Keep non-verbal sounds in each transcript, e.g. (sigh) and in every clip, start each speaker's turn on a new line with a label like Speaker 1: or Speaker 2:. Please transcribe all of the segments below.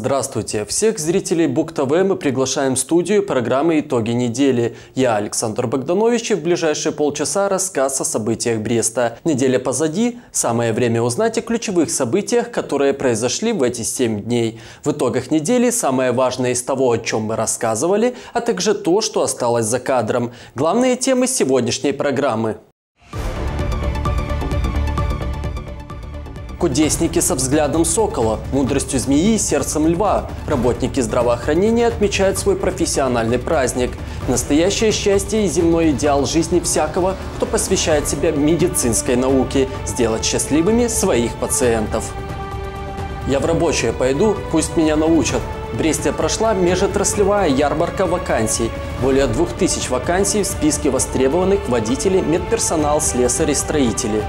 Speaker 1: Здравствуйте! Всех зрителей Бук ТВ мы приглашаем в студию программы «Итоги недели». Я Александр Богданович и в ближайшие полчаса рассказ о событиях Бреста. Неделя позади, самое время узнать о ключевых событиях, которые произошли в эти 7 дней. В итогах недели самое важное из того, о чем мы рассказывали, а также то, что осталось за кадром. Главные темы сегодняшней программы. Кудесники со взглядом сокола, мудростью змеи и сердцем льва. Работники здравоохранения отмечают свой профессиональный праздник. Настоящее счастье и земной идеал жизни всякого, кто посвящает себя медицинской науке, сделать счастливыми своих пациентов. Я в рабочее пойду, пусть меня научат. В Бресте прошла межотраслевая ярмарка вакансий. Более 2000 вакансий в списке востребованных водителей, медперсонал, слесари, строители.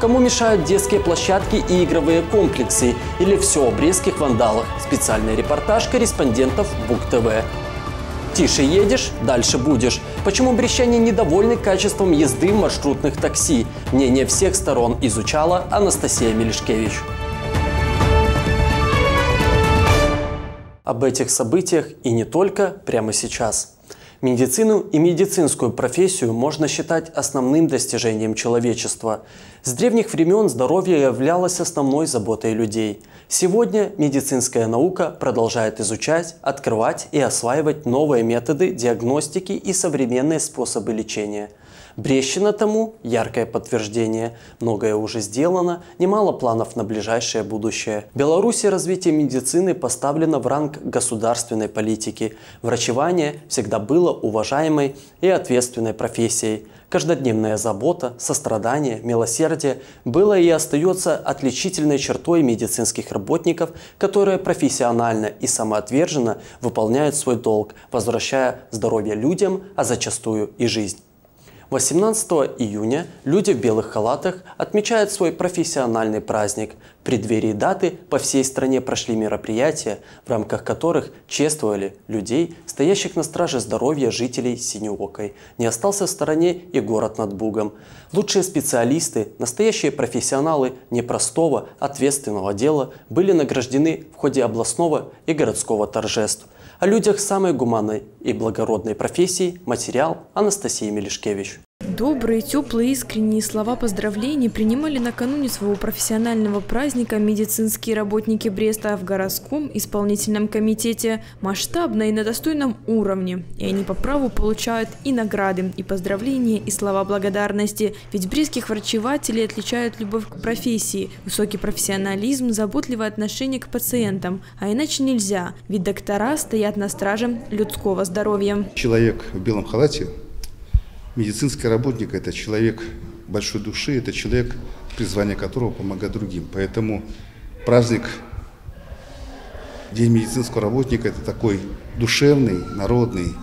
Speaker 1: Кому мешают детские площадки и игровые комплексы? Или все о брестских вандалах? Специальный репортаж корреспондентов БУК-ТВ. Тише едешь, дальше будешь. Почему брещане недовольны качеством езды маршрутных такси? Мнение всех сторон изучала Анастасия Мелешкевич. Об этих событиях и не только прямо сейчас. Медицину и медицинскую профессию можно считать основным достижением человечества. С древних времен здоровье являлось основной заботой людей. Сегодня медицинская наука продолжает изучать, открывать и осваивать новые методы диагностики и современные способы лечения – Брещина тому – яркое подтверждение. Многое уже сделано, немало планов на ближайшее будущее. В Беларуси развитие медицины поставлено в ранг государственной политики. Врачевание всегда было уважаемой и ответственной профессией. Каждодневная забота, сострадание, милосердие было и остается отличительной чертой медицинских работников, которые профессионально и самоотверженно выполняют свой долг, возвращая здоровье людям, а зачастую и жизнь. 18 июня люди в белых халатах отмечают свой профессиональный праздник. В преддверии даты по всей стране прошли мероприятия, в рамках которых чествовали людей, стоящих на страже здоровья жителей Синеокой. Не остался в стороне и город над Бугом. Лучшие специалисты, настоящие профессионалы непростого, ответственного дела были награждены в ходе областного и городского торжеств – о людях самой гуманной и благородной профессии материал Анастасии Мелешкевич.
Speaker 2: Добрые, теплые, искренние слова поздравлений принимали накануне своего профессионального праздника медицинские работники Бреста в городском исполнительном комитете масштабно и на достойном уровне. И они по праву получают и награды, и поздравления, и слова благодарности. Ведь брестских врачевателей отличают любовь к профессии, высокий профессионализм, заботливое отношение к пациентам. А иначе нельзя, ведь доктора стоят на страже людского здоровья.
Speaker 3: Человек в белом халате Медицинский работник – это человек большой души, это человек, призвание которого помогать другим. Поэтому праздник День медицинского работника – это такой душевный, народный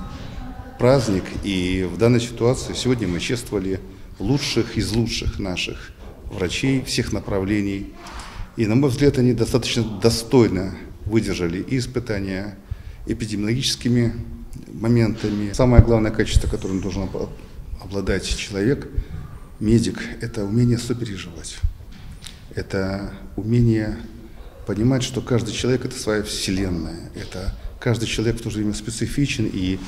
Speaker 3: праздник. И в данной ситуации сегодня мы чествовали лучших из лучших наших врачей всех направлений. И, на мой взгляд, они достаточно достойно выдержали и испытания эпидемиологическими моментами. Самое главное качество, которое он должен обладает человек, медик, это умение сопереживать. Это умение понимать, что каждый человек – это своя вселенная. Это каждый человек в то же время специфичен и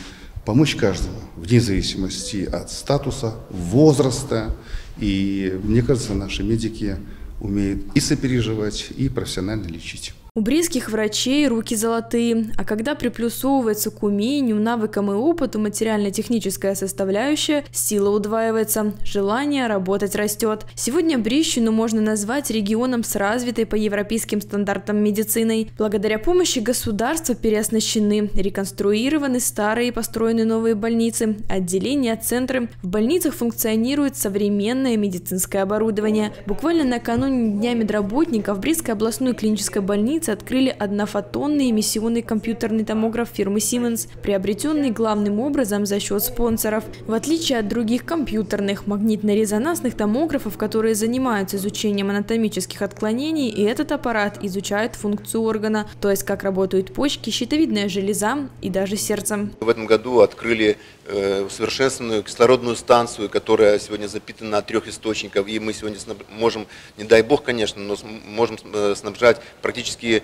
Speaker 3: помочь каждому, вне зависимости от статуса, возраста. И мне кажется, наши медики умеют и сопереживать, и профессионально лечить.
Speaker 2: У близких врачей руки золотые, а когда приплюсовывается к умению, навыкам и опыту материально-техническая составляющая, сила удваивается, желание работать растет. Сегодня Брищину можно назвать регионом с развитой по европейским стандартам медициной. Благодаря помощи государства переоснащены, реконструированы старые и построены новые больницы, отделения, центры. В больницах функционирует современное медицинское оборудование. Буквально накануне Дня медработников в Брестской областной клинической больнице больнице открыли однофотонный эмиссионный компьютерный томограф фирмы Siemens, приобретенный главным образом за счет спонсоров. В отличие от других компьютерных магнитно-резонансных томографов, которые занимаются изучением анатомических отклонений, и этот аппарат изучает функцию органа, то есть как работают почки, щитовидная железа и даже сердце.
Speaker 4: В этом году открыли усовершенствованную кислородную станцию, которая сегодня запитана от трех источников, и мы сегодня можем, не дай бог, конечно, но можем э, снабжать практически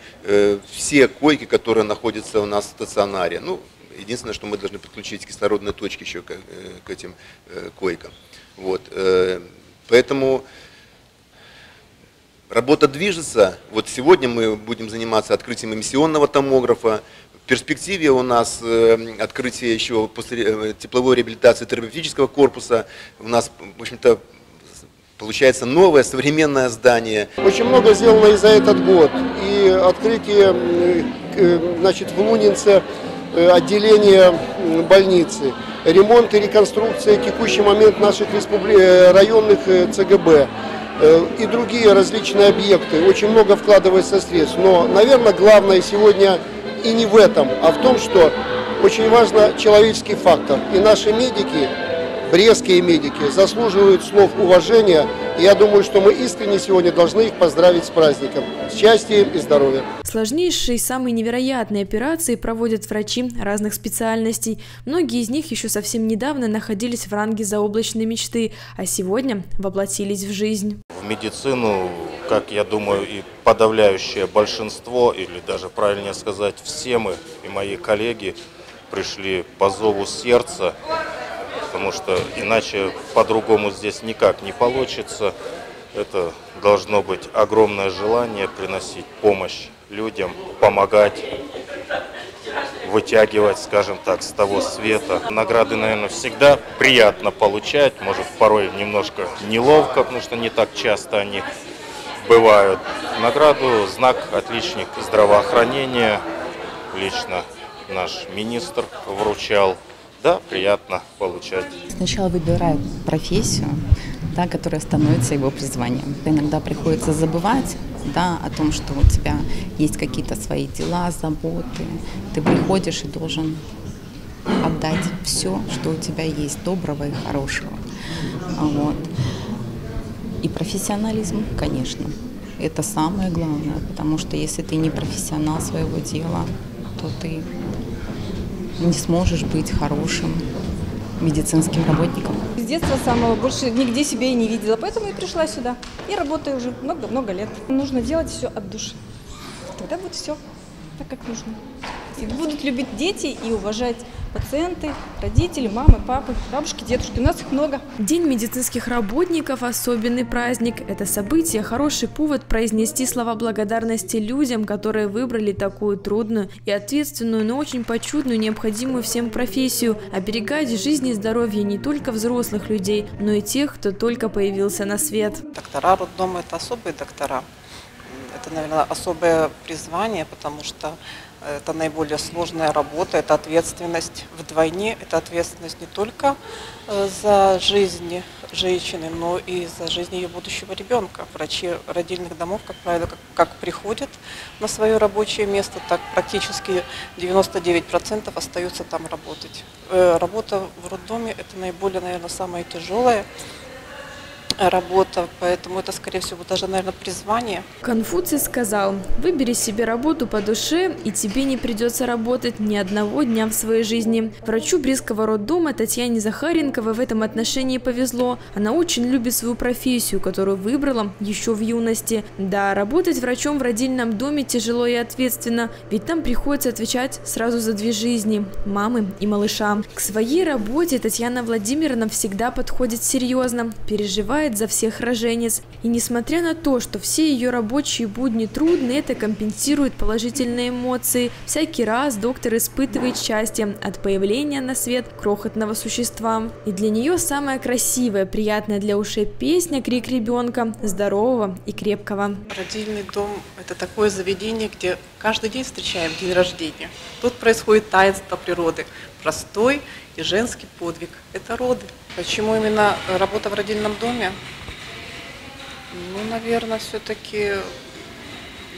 Speaker 4: все койки, которые находятся у нас в стационаре. Ну, единственное, что мы должны подключить кислородные точки еще к, к этим койкам. Вот. Поэтому работа движется. Вот сегодня мы будем заниматься открытием эмиссионного томографа. Перспективе у нас э, открытие еще после э, тепловой реабилитации терапевтического корпуса. У нас, в общем-то, получается новое современное здание.
Speaker 5: Очень много сделано и за этот год. И открытие э, значит, в Лунинце отделения больницы, ремонт и реконструкция текущий момент наших республи... районных ЦГБ. И другие различные объекты. Очень много вкладывается средств. Но, наверное, главное сегодня и не в этом, а в том, что очень важно человеческий фактор. И наши медики, брестские медики, заслуживают слов уважения. И я думаю, что мы искренне сегодня должны их поздравить с праздником. Счастья и здоровья.
Speaker 2: Сложнейшие и самые невероятные операции проводят врачи разных специальностей. Многие из них еще совсем недавно находились в ранге заоблачной мечты, а сегодня воплотились в жизнь.
Speaker 6: В медицину, как я думаю, и подавляющее большинство, или даже правильнее сказать, все мы и мои коллеги пришли по зову сердца, потому что иначе по-другому здесь никак не получится. Это должно быть огромное желание приносить помощь людям, помогать, вытягивать, скажем так, с того света. Награды, наверное, всегда приятно получать, может, порой немножко неловко, потому что не так часто они бывают. Награду «Знак отличник здравоохранения» лично наш министр вручал. Да, приятно получать.
Speaker 7: Сначала выбирают профессию, да, которая становится его призванием. Иногда приходится забывать да, о том, что у тебя есть какие-то свои дела, заботы. Ты приходишь и должен отдать все, что у тебя есть, доброго и хорошего. Вот. И профессионализм, конечно, это самое главное, потому что если ты не профессионал своего дела, то ты не сможешь быть хорошим медицинским работником.
Speaker 8: С детства самого больше нигде себя и не видела, поэтому и пришла сюда. И работаю уже много-много лет. Нужно делать все от души. Тогда будет все так, как нужно. И будут любить дети и уважать пациенты, родители, мамы, папы, бабушки, дедушки. У нас их много.
Speaker 2: День медицинских работников – особенный праздник. Это событие – хороший повод произнести слова благодарности людям, которые выбрали такую трудную и ответственную, но очень почудную, необходимую всем профессию – оберегать жизнь и здоровье не только взрослых людей, но и тех, кто только появился на свет.
Speaker 9: Доктора роддома – это особые доктора. Это, наверное, особое призвание, потому что это наиболее сложная работа, это ответственность вдвойне, это ответственность не только э, за жизнь женщины, но и за жизнь ее будущего ребенка. Врачи родильных домов, как правило, как, как приходят на свое рабочее место, так практически 99% остаются там работать. Э, работа в роддоме – это наиболее, наверное, самая тяжелая работа, поэтому это, скорее всего, даже, наверное, призвание.
Speaker 2: Конфуций сказал, выбери себе работу по душе, и тебе не придется работать ни одного дня в своей жизни. Врачу Брестского роддома Татьяне Захаренковой в этом отношении повезло. Она очень любит свою профессию, которую выбрала еще в юности. Да, работать врачом в родильном доме тяжело и ответственно, ведь там приходится отвечать сразу за две жизни – мамы и малыша. К своей работе Татьяна Владимировна всегда подходит серьезно, переживает переживает за всех роженец. И несмотря на то, что все ее рабочие будни трудны, это компенсирует положительные эмоции. Всякий раз доктор испытывает счастье от появления на свет крохотного существа. И для нее самая красивая, приятная для ушей песня «Крик ребенка» здорового и крепкого.
Speaker 9: Родильный дом – это такое заведение, где каждый день встречаем день рождения. Тут происходит таинство природы, простой и женский подвиг – это роды. Почему именно работа в родильном доме? Ну, наверное, все-таки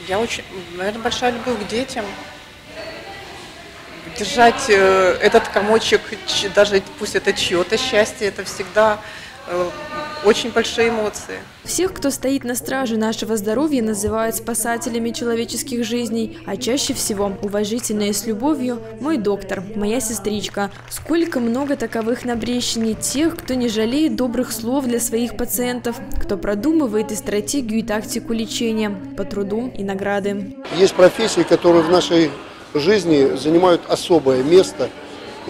Speaker 9: я очень, наверное, большая любовь к детям. Держать э, этот комочек, даже пусть это чье-то счастье, это всегда очень большие эмоции.
Speaker 2: Всех, кто стоит на страже нашего здоровья, называют спасателями человеческих жизней, а чаще всего уважительно и с любовью «мой доктор», «моя сестричка». Сколько много таковых на Брещине, тех, кто не жалеет добрых слов для своих пациентов, кто продумывает и стратегию, и тактику лечения, по труду и награды.
Speaker 5: Есть профессии, которые в нашей жизни занимают особое место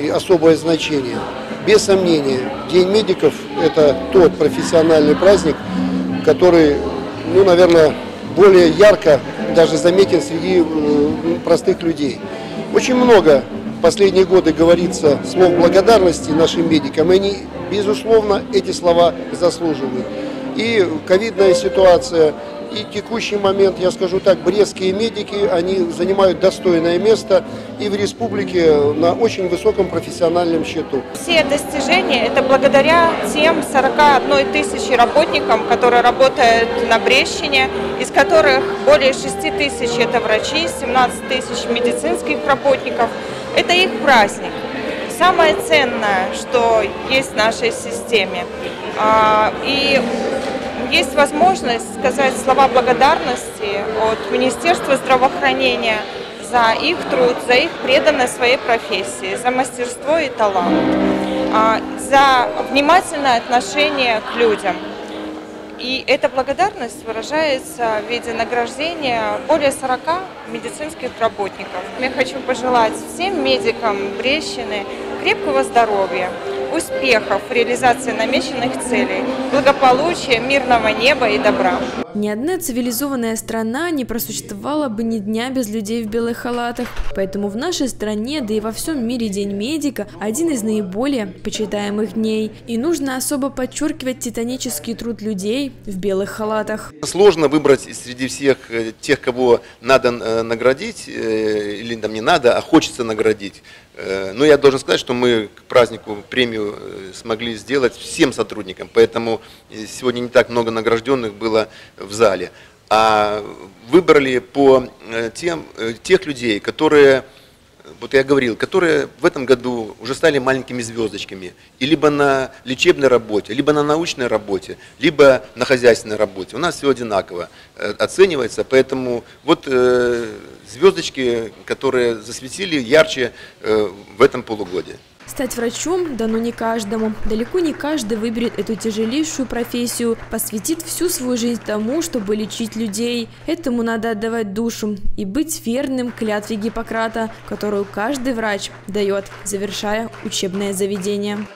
Speaker 5: и особое значение. Без сомнения, День медиков – это тот профессиональный праздник, который, ну, наверное, более ярко даже заметен среди э, простых людей. Очень много в последние годы говорится слов благодарности нашим медикам, и они, безусловно, эти слова заслуживают. И ковидная ситуация – и текущий момент, я скажу так, брестские медики, они занимают достойное место и в республике на очень высоком профессиональном счету.
Speaker 10: Все достижения – это благодаря тем 41 тысячи работникам, которые работают на Брещине, из которых более 6 тысяч – это врачи, 17 тысяч медицинских работников. Это их праздник. Самое ценное, что есть в нашей системе. А, и есть возможность сказать слова благодарности от Министерства здравоохранения за их труд, за их преданность своей профессии, за мастерство и талант, а, за внимательное отношение к людям. И эта благодарность выражается в виде награждения более 40 медицинских работников. Я хочу пожелать всем медикам Брещины крепкого здоровья, успехов в реализации намеченных целей, благополучия, мирного неба и добра.
Speaker 2: Ни одна цивилизованная страна не просуществовала бы ни дня без людей в белых халатах. Поэтому в нашей стране, да и во всем мире День медика – один из наиболее почитаемых дней. И нужно особо подчеркивать титанический труд людей в белых халатах.
Speaker 4: Сложно выбрать среди всех э, тех, кого надо э, наградить, э, или там не надо, а хочется наградить. Но я должен сказать, что мы к празднику премию смогли сделать всем сотрудникам, поэтому сегодня не так много награжденных было в зале, а выбрали по э, тем, э, тех людей, которые, вот я говорил, которые в этом году уже стали маленькими звездочками, и либо на лечебной работе, либо на научной работе, либо на хозяйственной работе. У нас все одинаково э, оценивается, поэтому вот звездочки, которые засветили ярче в этом полугодии.
Speaker 2: Стать врачом дано не каждому. Далеко не каждый выберет эту тяжелейшую профессию, посвятит всю свою жизнь тому, чтобы лечить людей. Этому надо отдавать душу и быть верным клятве Гиппократа, которую каждый врач дает, завершая учебное заведение.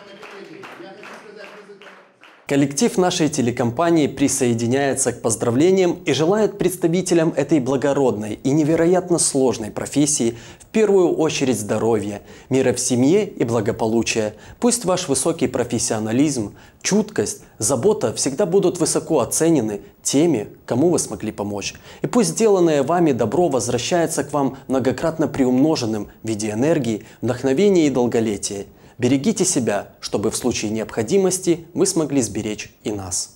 Speaker 1: Коллектив нашей телекомпании присоединяется к поздравлениям и желает представителям этой благородной и невероятно сложной профессии в первую очередь здоровья, мира в семье и благополучия. Пусть ваш высокий профессионализм, чуткость, забота всегда будут высоко оценены теми, кому вы смогли помочь. И пусть сделанное вами добро возвращается к вам многократно приумноженным в виде энергии, вдохновения и долголетия – Берегите себя, чтобы в случае необходимости мы смогли сберечь и нас.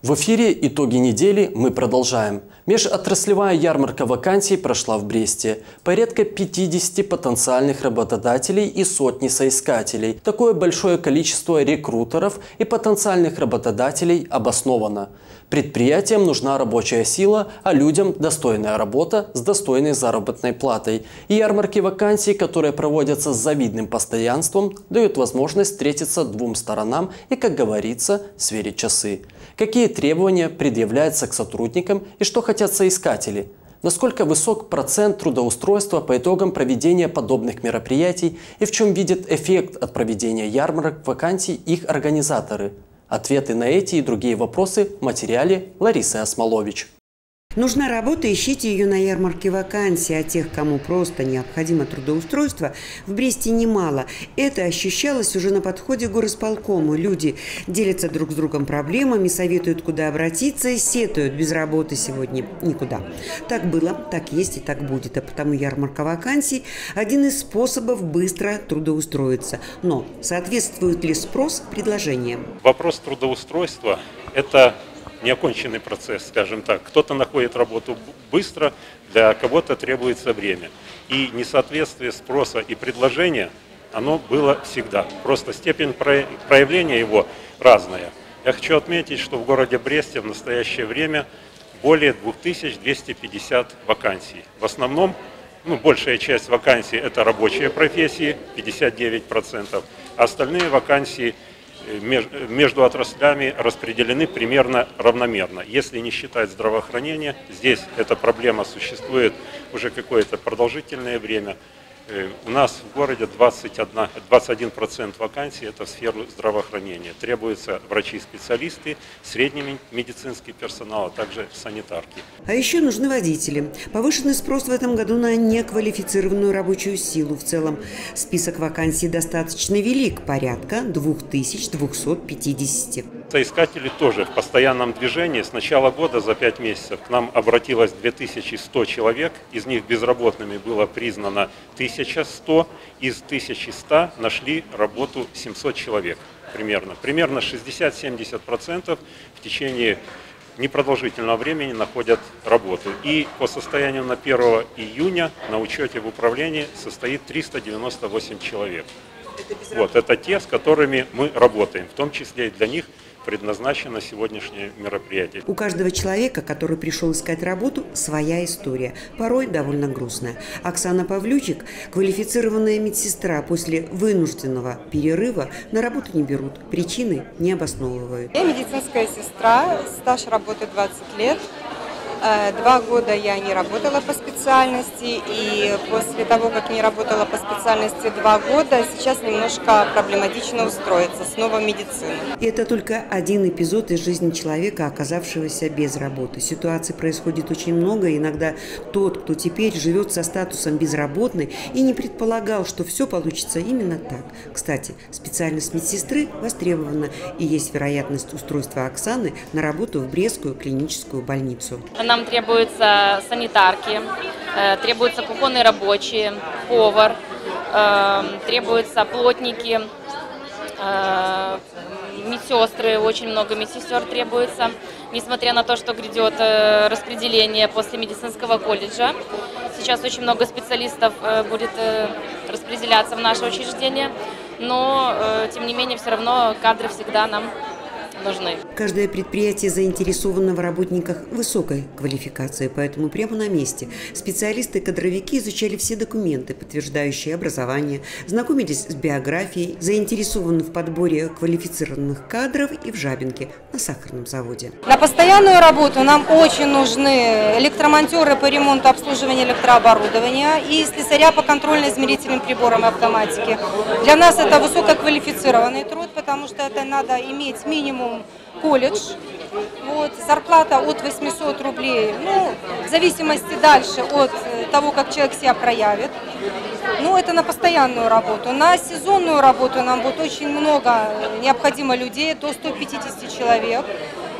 Speaker 1: В эфире «Итоги недели» мы продолжаем. Межотраслевая ярмарка вакансий прошла в Бресте. Порядка 50 потенциальных работодателей и сотни соискателей. Такое большое количество рекрутеров и потенциальных работодателей обосновано. Предприятиям нужна рабочая сила, а людям достойная работа с достойной заработной платой. И ярмарки вакансий, которые проводятся с завидным постоянством, дают возможность встретиться двум сторонам и, как говорится, сверить часы какие требования предъявляются к сотрудникам и что хотят соискатели, насколько высок процент трудоустройства по итогам проведения подобных мероприятий и в чем видят эффект от проведения ярмарок вакансий их организаторы. Ответы на эти и другие вопросы в материале Ларисы Осмолович.
Speaker 11: Нужна работа, ищите ее на ярмарке вакансий, а тех, кому просто необходимо трудоустройство, в Бресте немало. Это ощущалось уже на подходе горосполкома. Люди делятся друг с другом проблемами, советуют, куда обратиться, и сетуют без работы сегодня никуда. Так было, так есть и так будет. А потому ярмарка вакансий – один из способов быстро трудоустроиться. Но соответствует ли спрос предложениям?
Speaker 12: Вопрос трудоустройства – это неоконченный процесс, скажем так. Кто-то находит работу быстро, для кого-то требуется время. И несоответствие спроса и предложения, оно было всегда. Просто степень проявления его разная. Я хочу отметить, что в городе Бресте в настоящее время более 2250 вакансий. В основном, ну, большая часть вакансий это рабочие профессии, 59%, а остальные вакансии между отраслями распределены примерно равномерно. Если не считать здравоохранения, здесь эта проблема существует уже какое-то продолжительное время – у нас в городе 21, 21% вакансий – это в сферу здравоохранения. Требуются врачи-специалисты, средний медицинский персонал, а также санитарки.
Speaker 11: А еще нужны водители. Повышенный спрос в этом году на неквалифицированную рабочую силу. В целом список вакансий достаточно велик – порядка 2250.
Speaker 12: Соискатели тоже в постоянном движении. С начала года за 5 месяцев к нам обратилось 2100 человек, из них безработными было признано 1100, из 1100 нашли работу 700 человек примерно. Примерно 60-70% в течение непродолжительного времени находят работу. И по состоянию на 1 июня на учете в управлении состоит 398 человек. Это вот, это те, с которыми мы работаем, в том числе и для них предназначено сегодняшнее мероприятие.
Speaker 11: У каждого человека, который пришел искать работу, своя история, порой довольно грустная. Оксана Павлючик, квалифицированная медсестра, после вынужденного перерыва на работу не берут, причины не обосновывают.
Speaker 13: Я медицинская сестра, стаж работы 20 лет. Э, два года я не работала по специальности, и после того, как не работала по специальности два года, сейчас немножко проблематично устроиться снова в медицину.
Speaker 11: И это только один эпизод из жизни человека, оказавшегося без работы. Ситуаций происходит очень много, и иногда тот, кто теперь живет со статусом безработный и не предполагал, что все получится именно так. Кстати, специальность медсестры востребована, и есть вероятность устройства Оксаны на работу в Брестскую клиническую больницу.
Speaker 14: Нам требуются санитарки, э, требуются кухонные рабочие, повар, э, требуются плотники, э, медсестры, очень много медсестер требуется. Несмотря на то, что грядет распределение после медицинского колледжа, сейчас очень много специалистов будет распределяться в наше учреждение, но тем не менее все равно кадры всегда нам нужны.
Speaker 11: Каждое предприятие заинтересовано в работниках высокой квалификации, поэтому прямо на месте специалисты-кадровики изучали все документы, подтверждающие образование, знакомились с биографией, заинтересованы в подборе квалифицированных кадров и в Жабинке на сахарном заводе.
Speaker 13: На постоянную работу нам очень нужны электромонтеры по ремонту обслуживания электрооборудования и слесаря по контрольно-измерительным приборам и автоматике. Для нас это высококвалифицированный труд, потому что это надо иметь минимум колледж. Вот, зарплата от 800 рублей, ну, в зависимости дальше от э, того, как человек себя проявит. Ну, это на постоянную работу. На сезонную работу нам будет очень много необходимо людей, до 150 человек.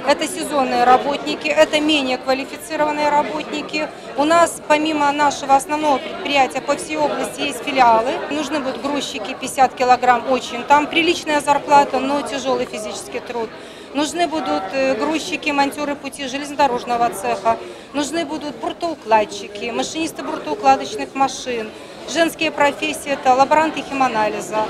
Speaker 13: Это сезонные работники, это менее квалифицированные работники. У нас помимо нашего основного предприятия по всей области есть филиалы. Нужны будут грузчики 50 килограмм очень. Там приличная зарплата, но тяжелый физический труд. Нужны будут э, грузчики, монтеры пути железнодорожного цеха. Нужны будут бортоукладчики, машинисты бортоукладочных машин. Женские профессии – это лаборанты химанализа,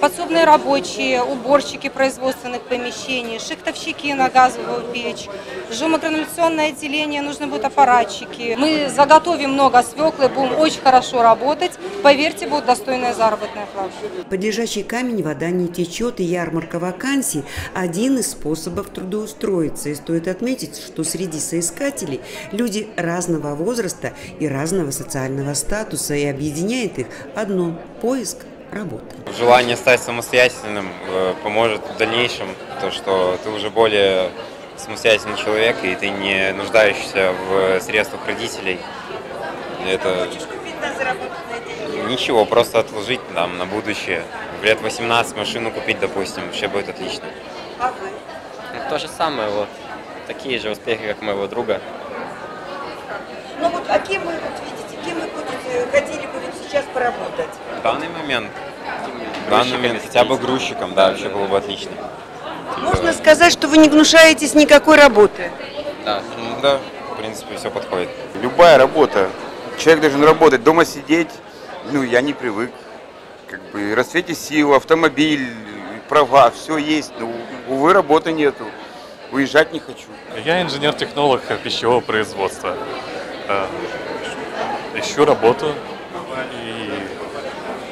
Speaker 13: подсобные рабочие, уборщики производственных помещений, шихтовщики на газовую печь, жумогрануляционное отделение, нужны будут аппаратчики. Мы заготовим много свеклы, будем очень хорошо работать. Поверьте, будет достойная заработная плата.
Speaker 11: Под лежачий камень вода не течет, и ярмарка вакансий – один из способов трудоустроиться. И стоит отметить, что среди соискателей люди разного возраста и разного социального статуса, и объединения объединяет их одно – поиск работы.
Speaker 15: Желание стать самостоятельным э, поможет в дальнейшем, то что ты уже более самостоятельный человек, и ты не нуждаешься в средствах родителей. Это ничего, просто отложить там на будущее. В лет 18 машину купить, допустим, вообще будет отлично.
Speaker 16: А вы? То же самое, вот. Такие же успехи, как моего друга.
Speaker 11: Ну вот, а кем вы вот видите, кем вы будете, бы сейчас поработать?
Speaker 15: В данный момент, в данный момент хотя бы грузчиком, да, вообще было бы отлично.
Speaker 11: Можно сказать, что вы не гнушаетесь никакой работы?
Speaker 15: Да. Ну, да, в принципе, все подходит.
Speaker 17: Любая работа. Человек должен работать, дома сидеть, ну, я не привык. как бы расцвете сил, автомобиль, права, все есть, но, увы, работы нету. Уезжать не хочу.
Speaker 18: Я инженер-технолог пищевого производства. Э, ищу работу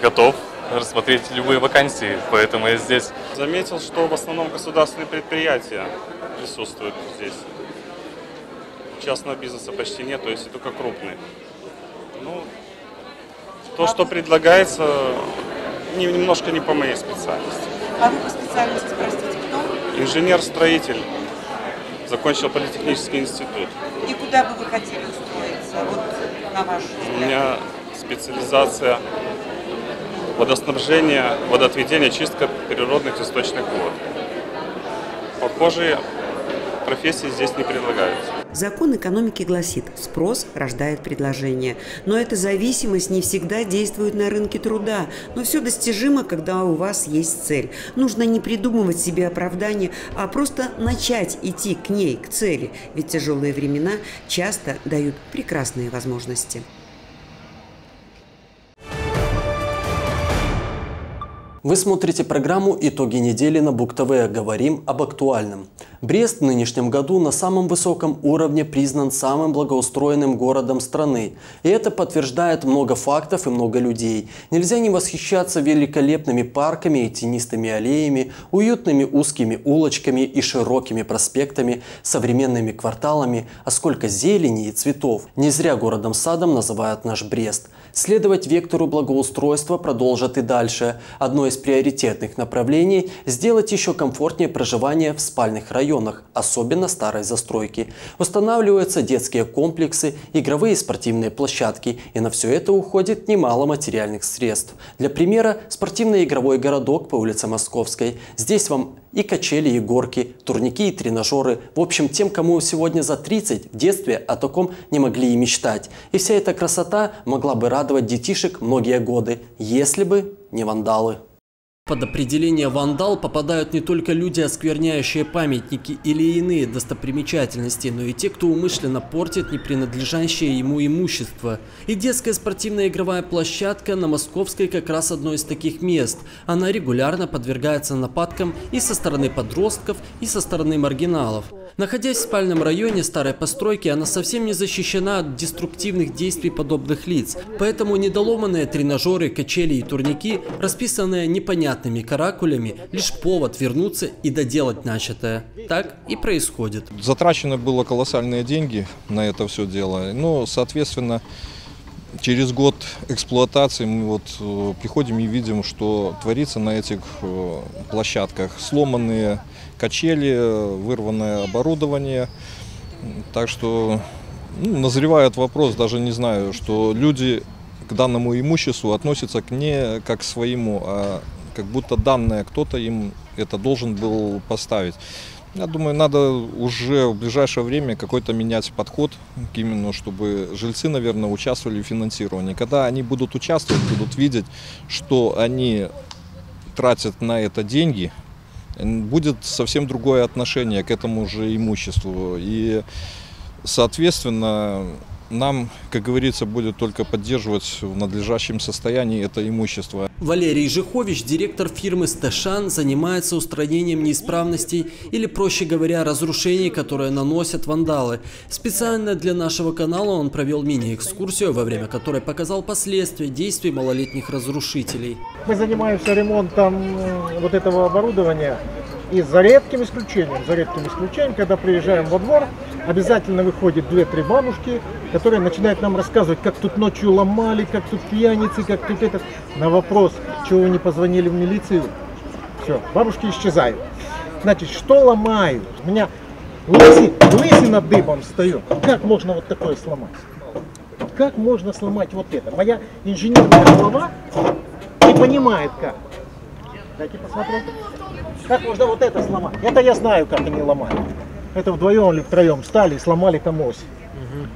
Speaker 18: готов рассмотреть любые вакансии, поэтому я здесь.
Speaker 19: Заметил, что в основном государственные предприятия присутствуют здесь. Частного бизнеса почти нет, то есть только крупные. Ну, то, что предлагается, немножко не по моей специальности.
Speaker 20: А вы по специальности, простите, кто?
Speaker 19: Инженер-строитель. Закончил политехнический институт.
Speaker 20: И куда бы вы хотели устроиться, вот на ваш взгляд?
Speaker 19: У меня специализация водоснабжение, водоотведение, чистка природных источных вод. Похожие профессии здесь не предлагаются.
Speaker 11: Закон экономики гласит – спрос рождает предложение. Но эта зависимость не всегда действует на рынке труда. Но все достижимо, когда у вас есть цель. Нужно не придумывать себе оправдания, а просто начать идти к ней, к цели. Ведь тяжелые времена часто дают прекрасные возможности.
Speaker 1: Вы смотрите программу «Итоги недели» на Бук-ТВ. Говорим об актуальном. Брест в нынешнем году на самом высоком уровне признан самым благоустроенным городом страны. И это подтверждает много фактов и много людей. Нельзя не восхищаться великолепными парками и тенистыми аллеями, уютными узкими улочками и широкими проспектами, современными кварталами, а сколько зелени и цветов. Не зря городом-садом называют наш Брест. Следовать вектору благоустройства продолжат и дальше. Одно из приоритетных направлений – сделать еще комфортнее проживание в спальных районах, особенно старой застройки. Устанавливаются детские комплексы, игровые и спортивные площадки, и на все это уходит немало материальных средств. Для примера – спортивно-игровой городок по улице Московской. Здесь вам и качели, и горки, турники и тренажеры. В общем, тем, кому сегодня за 30, в детстве о таком не могли и мечтать. И вся эта красота могла бы радовать детишек многие годы, если бы не вандалы. Под определение «вандал» попадают не только люди, оскверняющие памятники или иные достопримечательности, но и те, кто умышленно портит непринадлежащее ему имущество. И детская спортивная игровая площадка на Московской как раз одно из таких мест. Она регулярно подвергается нападкам и со стороны подростков, и со стороны маргиналов. Находясь в спальном районе старой постройки, она совсем не защищена от деструктивных действий подобных лиц. Поэтому недоломанные тренажеры, качели и турники, расписанные непонятными каракулями, лишь повод вернуться и доделать начатое. Так и происходит.
Speaker 21: Затрачено было колоссальные деньги на это все дело. Ну, соответственно, через год эксплуатации мы вот э, приходим и видим, что творится на этих э, площадках. Сломанные качели, вырванное оборудование. Так что ну, назревает вопрос, даже не знаю, что люди к данному имуществу относятся к не как к своему, а как будто данное кто-то им это должен был поставить. Я думаю, надо уже в ближайшее время какой-то менять подход именно, чтобы жильцы, наверное, участвовали в финансировании. Когда они будут участвовать, будут видеть, что они тратят на это деньги, будет совсем другое отношение к этому же имуществу. И, соответственно, нам, как говорится, будет только поддерживать в надлежащем состоянии это имущество.
Speaker 1: Валерий Жихович, директор фирмы «Стэшан», занимается устранением неисправностей или, проще говоря, разрушений, которые наносят вандалы. Специально для нашего канала он провел мини-экскурсию, во время которой показал последствия действий малолетних разрушителей.
Speaker 22: Мы занимаемся ремонтом э, вот этого оборудования и за редким исключением, за редким исключением, когда приезжаем во двор, обязательно выходит две-три бабушки, которые начинают нам рассказывать, как тут ночью ломали, как тут пьяницы, как тут это. На вопрос, чего вы не позвонили в милицию, все, бабушки исчезают. Значит, что ломают? У меня лыси, лыси над дыбом встает. Как можно вот такое сломать? Как можно сломать вот это? Моя инженерная голова не понимает как. Дайте посмотреть. Как можно вот это сломать? Это я знаю, как они ломали. Это вдвоем или втроем стали и сломали там ось. Угу.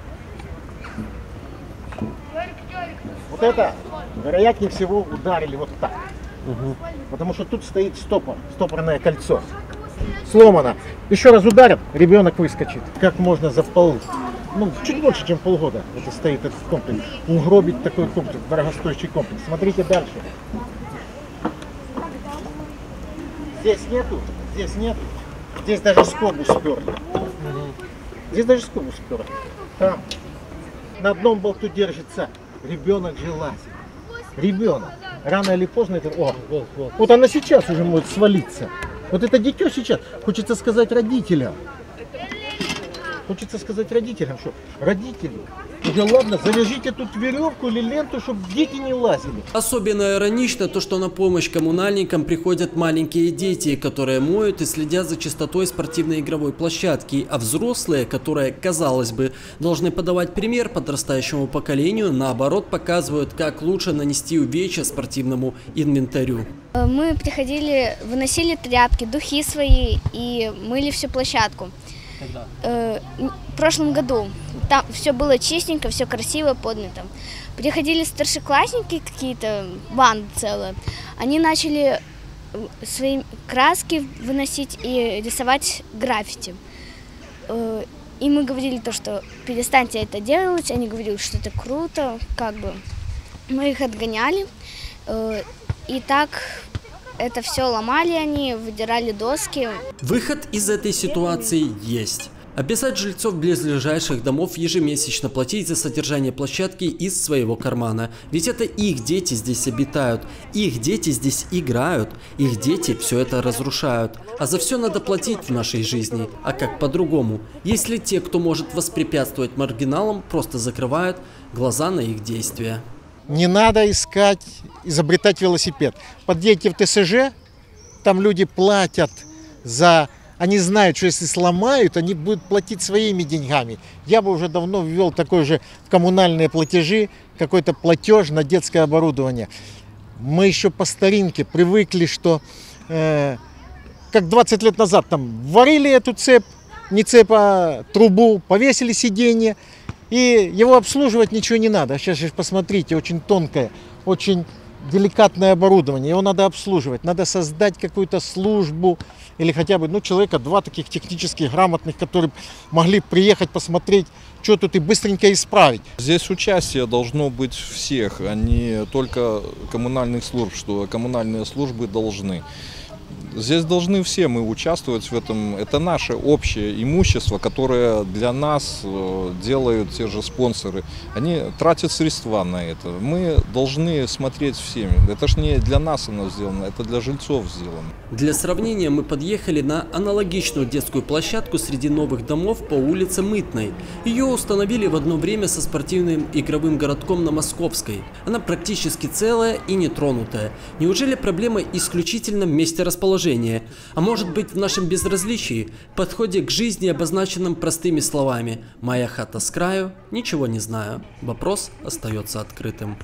Speaker 22: Вот это, вероятнее всего, ударили вот так. Угу. Потому что тут стоит стопор, стопорное кольцо. Сломано. Еще раз ударят, ребенок выскочит. Как можно за пол, ну, чуть больше, чем полгода это стоит этот комплекс. Угробить такой комплекс, дорогостоящий комплекс. Смотрите дальше. Здесь нету, здесь нету. Здесь даже скобу сперли. Здесь даже скобу сперли. Там на одном болту держится ребенок желазит. Ребенок. Рано или поздно это... О, вот, вот. вот она сейчас уже может свалиться. Вот это дитё сейчас. Хочется сказать родителям. Хочется сказать родителям, что родители, уже ладно, завяжите тут веревку или ленту, чтобы дети не лазили.
Speaker 1: Особенно иронично то, что на помощь коммунальникам приходят маленькие дети, которые моют и следят за чистотой спортивной игровой площадки, а взрослые, которые, казалось бы, должны подавать пример подрастающему поколению, наоборот показывают, как лучше нанести увечья спортивному инвентарю.
Speaker 23: Мы приходили, выносили тряпки, духи свои и мыли всю площадку. Э, в прошлом году. Там все было чистенько, все красиво, подмято. Приходили старшеклассники какие-то, банд целая. Они начали свои краски выносить и рисовать граффити. Э, и мы говорили то, что перестаньте это делать. Они говорили, что это круто, как бы. Мы их отгоняли. Э, и так это все ломали они, выдирали доски.
Speaker 1: Выход из этой ситуации есть. Обязать жильцов близлежащих домов ежемесячно платить за содержание площадки из своего кармана. Ведь это их дети здесь обитают, их дети здесь играют, их дети все это разрушают. А за все надо платить в нашей жизни. А как по-другому? Если те, кто может воспрепятствовать маргиналам, просто закрывают глаза на их действия.
Speaker 22: Не надо искать, изобретать велосипед. Подъедьте в ТСЖ, там люди платят за... Они знают, что если сломают, они будут платить своими деньгами. Я бы уже давно ввел такой же в коммунальные платежи, какой-то платеж на детское оборудование. Мы еще по старинке привыкли, что э, как 20 лет назад там варили эту цепь, не цепь, а трубу, повесили сиденье, и его обслуживать ничего не надо. Сейчас же посмотрите, очень тонкое, очень деликатное оборудование. Его надо обслуживать. Надо создать какую-то службу или хотя бы ну, человека, два таких технически грамотных, которые могли приехать посмотреть, что тут и быстренько исправить.
Speaker 21: Здесь участие должно быть всех, а не только коммунальных служб, что коммунальные службы должны. Здесь должны все мы участвовать в этом. Это наше общее имущество, которое для нас э, делают те же спонсоры. Они тратят средства на это. Мы должны смотреть всеми. Это ж не для нас оно сделано, это для жильцов сделано.
Speaker 1: Для сравнения мы подъехали на аналогичную детскую площадку среди новых домов по улице Мытной. Ее установили в одно время со спортивным игровым городком на Московской. Она практически целая и нетронутая. Неужели проблема исключительно в месте расположения? А может быть в нашем безразличии, подходе к жизни, обозначенном простыми словами «Моя хата с краю, ничего не знаю». Вопрос остается открытым.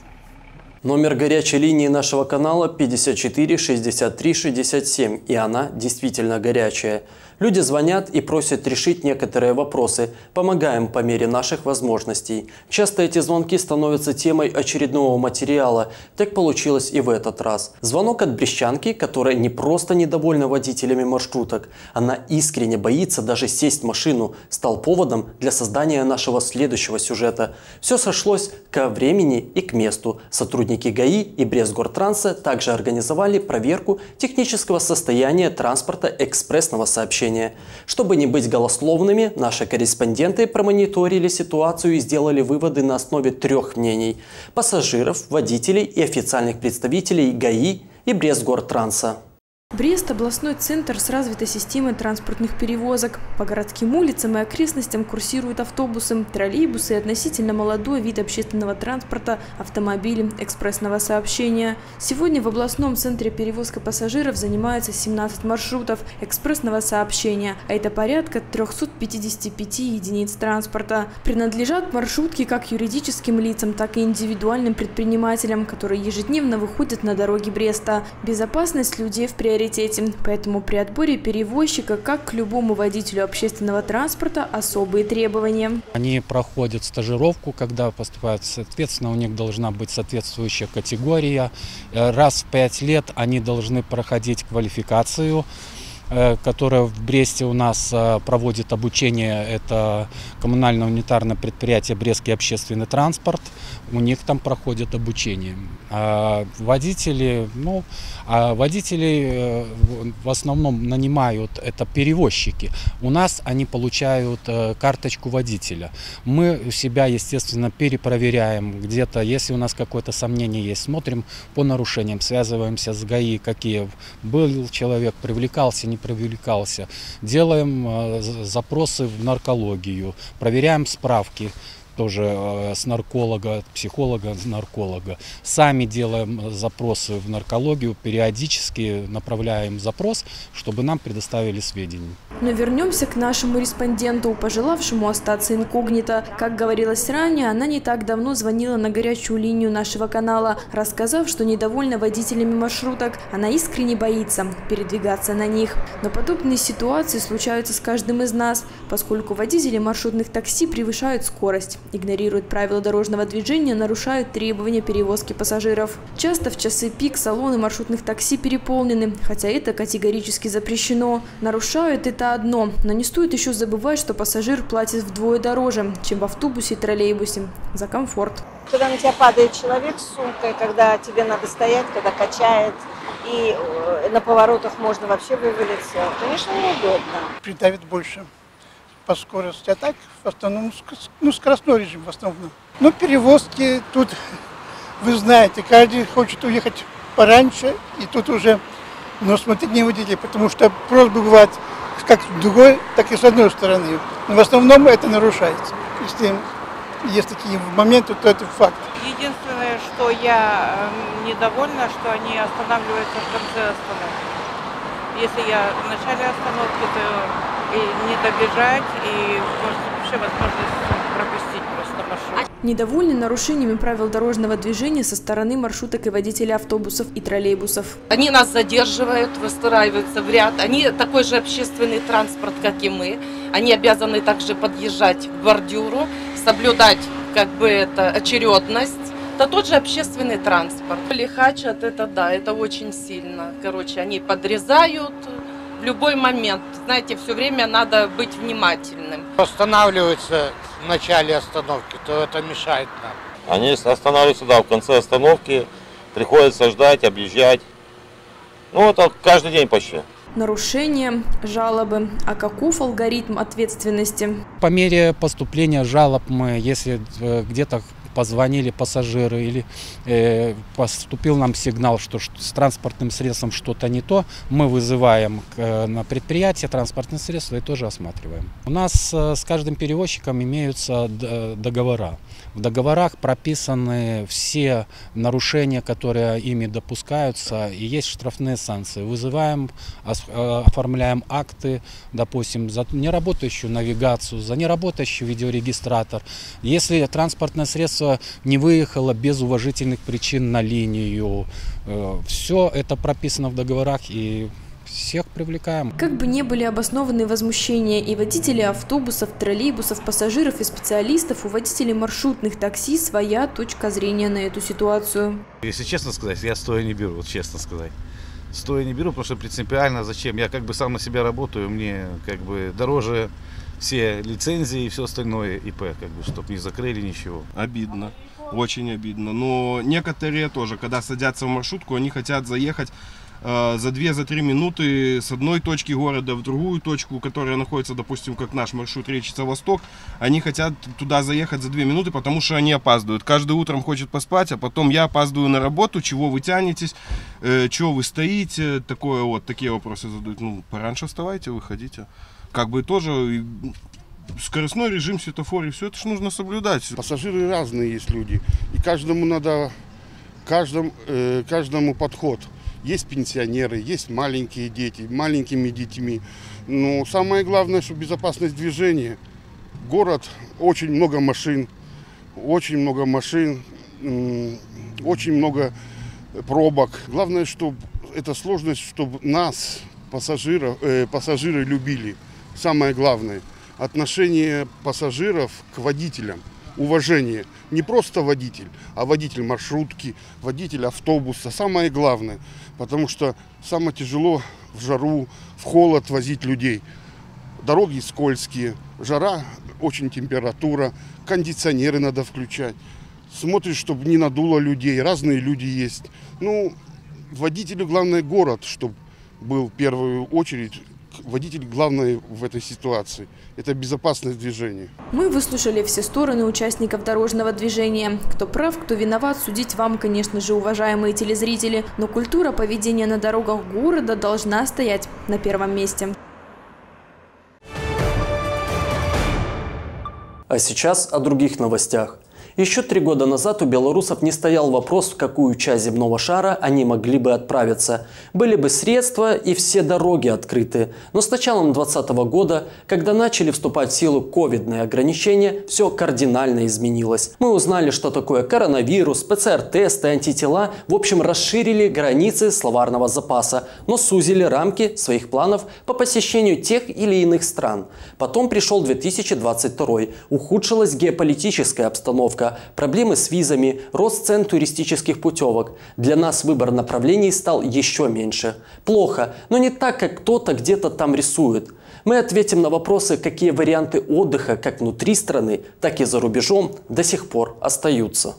Speaker 1: Номер горячей линии нашего канала 54 63 67, и она действительно горячая. Люди звонят и просят решить некоторые вопросы, помогаем по мере наших возможностей. Часто эти звонки становятся темой очередного материала, так получилось и в этот раз. Звонок от брещанки, которая не просто недовольна водителями маршруток, она искренне боится даже сесть в машину, стал поводом для создания нашего следующего сюжета. Все сошлось ко времени и к месту. Сотрудники ГАИ и Брестгортранса также организовали проверку технического состояния транспорта экспрессного сообщения. Чтобы не быть голословными, наши корреспонденты промониторили ситуацию и сделали выводы на основе трех мнений – пассажиров, водителей и официальных представителей ГАИ и Брестгортранса.
Speaker 2: Брест – областной центр с развитой системой транспортных перевозок. По городским улицам и окрестностям курсируют автобусы, троллейбусы и относительно молодой вид общественного транспорта – автомобили экспрессного сообщения. Сегодня в областном центре перевозка пассажиров занимается 17 маршрутов экспрессного сообщения, а это порядка 355 единиц транспорта. Принадлежат маршрутки как юридическим лицам, так и индивидуальным предпринимателям, которые ежедневно выходят на дороги Бреста. Безопасность людей в приоритете приоритете, поэтому при отборе перевозчика, как к любому водителю общественного транспорта, особые требования.
Speaker 24: Они проходят стажировку, когда поступают, соответственно, у них должна быть соответствующая категория. Раз в пять лет они должны проходить квалификацию которая в Бресте у нас э, проводит обучение, это коммунально-унитарное предприятие «Брестский общественный транспорт». У них там проходит обучение. А водители, ну, а водители в основном нанимают, это перевозчики. У нас они получают карточку водителя. Мы у себя, естественно, перепроверяем где-то, если у нас какое-то сомнение есть, смотрим по нарушениям, связываемся с ГАИ, какие был человек, привлекался, не привлекался. Делаем э, запросы в наркологию, проверяем справки тоже э, с нарколога, психолога, нарколога. Сами делаем запросы в наркологию, периодически направляем запрос, чтобы нам предоставили сведения.
Speaker 2: Но вернемся к нашему респонденту, пожелавшему остаться инкогнито. Как говорилось ранее, она не так давно звонила на горячую линию нашего канала, рассказав, что недовольна водителями маршруток. Она искренне боится передвигаться на них. Но подобные ситуации случаются с каждым из нас, поскольку водители маршрутных такси превышают скорость игнорируют правила дорожного движения, нарушают требования перевозки пассажиров. Часто в часы пик салоны маршрутных такси переполнены, хотя это категорически запрещено. Нарушают это одно, но не стоит еще забывать, что пассажир платит вдвое дороже, чем в автобусе и троллейбусе за комфорт.
Speaker 20: Когда на тебя падает человек с сумкой, когда тебе надо стоять, когда качает, и э, на поворотах можно вообще вывалиться, конечно, неудобно.
Speaker 25: Придавит больше по скорости, а так в основном, ну, скоростной режим в основном. Ну, перевозки тут, (laughs) вы знаете, каждый хочет уехать пораньше, и тут уже, но смотреть не водителей, потому что просьбы бывают как с другой, так и с одной стороны. Но в основном это нарушается. Если есть такие моменты, то это факт.
Speaker 10: Единственное, что я эм, недовольна, что они останавливаются в конце остановки. Если я в начале остановки, то и не добежать, и может, вообще возможность пропустить просто маршрут.
Speaker 2: Недовольны нарушениями правил дорожного движения со стороны маршруток и водителей автобусов и троллейбусов.
Speaker 26: Они нас задерживают, выстраиваются в ряд. Они такой же общественный транспорт, как и мы. Они обязаны также подъезжать к бордюру, соблюдать как бы это очередность. Это тот же общественный транспорт. Лихачат, это да, это очень сильно. Короче, они подрезают, в любой момент. Знаете, все время надо быть внимательным.
Speaker 27: Останавливаются в начале остановки, то это мешает нам.
Speaker 28: Они останавливаются, да, в конце остановки, приходится ждать, объезжать. Ну, это каждый день почти
Speaker 2: нарушения, жалобы. А каков алгоритм ответственности?
Speaker 24: По мере поступления жалоб мы, если э, где-то позвонили пассажиры или э, поступил нам сигнал, что, что с транспортным средством что-то не то, мы вызываем э, на предприятие транспортное средство и тоже осматриваем. У нас э, с каждым перевозчиком имеются договора. В договорах прописаны все нарушения, которые ими допускаются, и есть штрафные санкции. Вызываем, э, оформляем акты, допустим, за неработающую навигацию, за неработающий видеорегистратор. Если транспортное средство не выехало без уважительных причин на линию, э, все это прописано в договорах и всех привлекаем.
Speaker 2: Как бы не были обоснованы возмущения и водителей автобусов, троллейбусов, пассажиров и специалистов, у водителей маршрутных такси своя точка зрения на эту ситуацию.
Speaker 29: Если честно сказать, я стоя не беру, вот честно сказать. Стоя не беру, потому что принципиально зачем? Я как бы сам на себя работаю, мне как бы дороже все лицензии и все остальное ИП, как бы, чтобы не закрыли ничего.
Speaker 30: Обидно, очень обидно. Но некоторые тоже, когда садятся в маршрутку, они хотят заехать за 2-3 минуты с одной точки города в другую точку, которая находится, допустим, как наш маршрут Речица Восток, они хотят туда заехать за 2 минуты, потому что они опаздывают. Каждый утром хочет поспать, а потом я опаздываю на работу, чего вы тянетесь, э, чего вы стоите, такое вот, такие вопросы задают. Ну, пораньше вставайте, выходите. Как бы тоже скоростной режим, светофор, и все это же нужно соблюдать.
Speaker 31: Пассажиры разные есть люди, и каждому надо, каждому, э, каждому подход – есть пенсионеры, есть маленькие дети, маленькими детьми. Но самое главное, что безопасность движения. Город, очень много машин, очень много машин, очень много пробок. Главное, чтобы эта сложность, чтобы нас, пассажиров, э, пассажиры любили. Самое главное. Отношение пассажиров к водителям – уважение. Не просто водитель, а водитель маршрутки, водитель автобуса. Самое главное. Потому что самое тяжело в жару, в холод возить людей. Дороги скользкие, жара, очень температура, кондиционеры надо включать. Смотришь, чтобы не надуло людей, разные люди есть. Ну, водителю главное город, чтобы был в первую очередь водитель главное в этой ситуации. Это безопасность движения.
Speaker 2: Мы выслушали все стороны участников дорожного движения. Кто прав, кто виноват, судить вам, конечно же, уважаемые телезрители. Но культура поведения на дорогах города должна стоять на первом месте.
Speaker 1: А сейчас о других новостях. Еще три года назад у белорусов не стоял вопрос, в какую часть земного шара они могли бы отправиться. Были бы средства и все дороги открыты. Но с началом 2020 года, когда начали вступать в силу ковидные ограничения, все кардинально изменилось. Мы узнали, что такое коронавирус, ПЦР-тесты, антитела. В общем, расширили границы словарного запаса, но сузили рамки своих планов по посещению тех или иных стран. Потом пришел 2022. Ухудшилась геополитическая обстановка Америка, проблемы с визами, рост цен туристических путевок. Для нас выбор направлений стал еще меньше. Плохо, но не так, как кто-то где-то там рисует. Мы ответим на вопросы, какие варианты отдыха как внутри страны, так и за рубежом до сих пор остаются.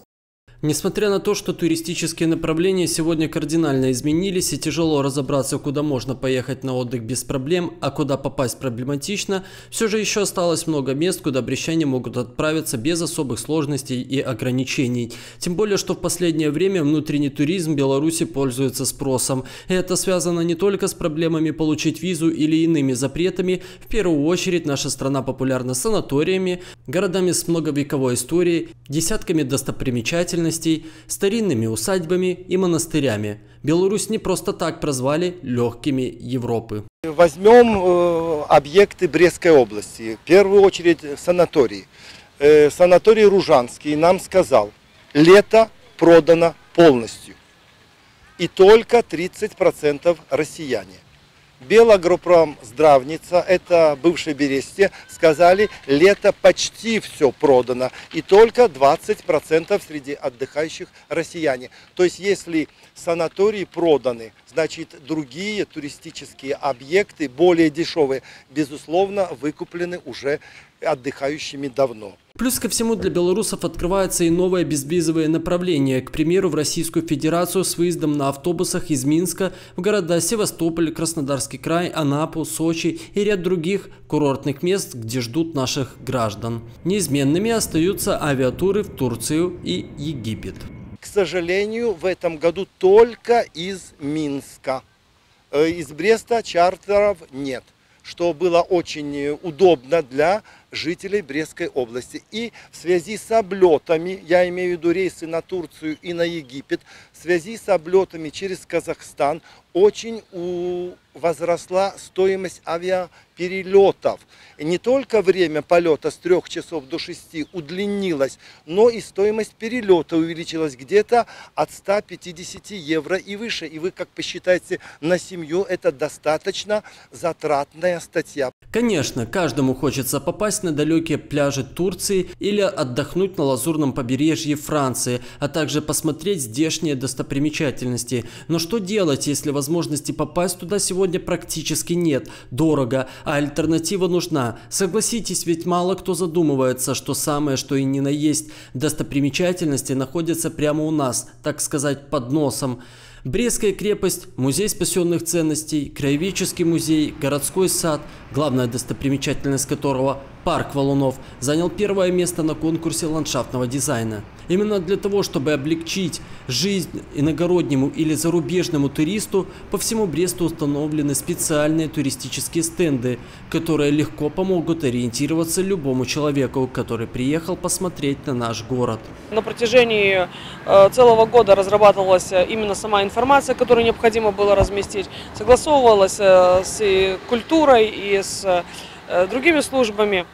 Speaker 1: Несмотря на то, что туристические направления сегодня кардинально изменились и тяжело разобраться, куда можно поехать на отдых без проблем, а куда попасть проблематично, все же еще осталось много мест, куда брещане могут отправиться без особых сложностей и ограничений. Тем более, что в последнее время внутренний туризм Беларуси пользуется спросом. И это связано не только с проблемами получить визу или иными запретами, в первую очередь наша страна популярна санаториями, городами с многовековой историей, десятками достопримечательностей, ценностей, старинными усадьбами и монастырями. Беларусь не просто так прозвали легкими Европы.
Speaker 32: Возьмем э, объекты Брестской области. В первую очередь санатории. Э, санаторий Ружанский нам сказал, лето продано полностью. И только 30% россияне. Белагропром Здравница, это бывший Бересте, сказали, лето почти все продано, и только 20% среди отдыхающих россияне. То есть, если санатории проданы, значит, другие туристические объекты, более дешевые, безусловно, выкуплены уже отдыхающими давно.
Speaker 1: Плюс ко всему для белорусов открывается и новое безвизовое направление, к примеру, в Российскую Федерацию с выездом на автобусах из Минска в города Севастополь, Краснодарский край, Анапу, Сочи и ряд других курортных мест, где ждут наших граждан. Неизменными остаются авиатуры в Турцию и Египет.
Speaker 32: К сожалению, в этом году только из Минска. Э, из Бреста чартеров нет что было очень удобно для жителей Брестской области. И в связи с облетами, я имею в виду рейсы на Турцию и на Египет, в связи с облетами через Казахстан очень возросла стоимость авиаперелетов. И не только время полета с 3 часов до 6 удлинилось, но и стоимость перелета увеличилась где-то от 150 евро и выше. И вы как посчитаете, на семью это достаточно затратная статья.
Speaker 1: Конечно, каждому хочется попасть на далекие пляжи Турции или отдохнуть на лазурном побережье Франции, а также посмотреть здешние достопримечательности. Но что делать, если возможности попасть туда сегодня практически нет? Дорого, а альтернатива нужна. Согласитесь, ведь мало кто задумывается, что самое что и ни на есть достопримечательности находятся прямо у нас, так сказать, под носом. Брестская крепость, музей спасенных ценностей, краеведческий музей, городской сад, главная достопримечательность которого – парк Валунов, занял первое место на конкурсе ландшафтного дизайна. Именно для того, чтобы облегчить жизнь иногороднему или зарубежному туристу, по всему Бресту установлены специальные туристические стенды, которые легко помогут ориентироваться любому человеку, который приехал посмотреть на наш город.
Speaker 33: На протяжении э, целого года разрабатывалась э, именно сама информация, которую необходимо было разместить, согласовывалась э, с культурой и с другими службами.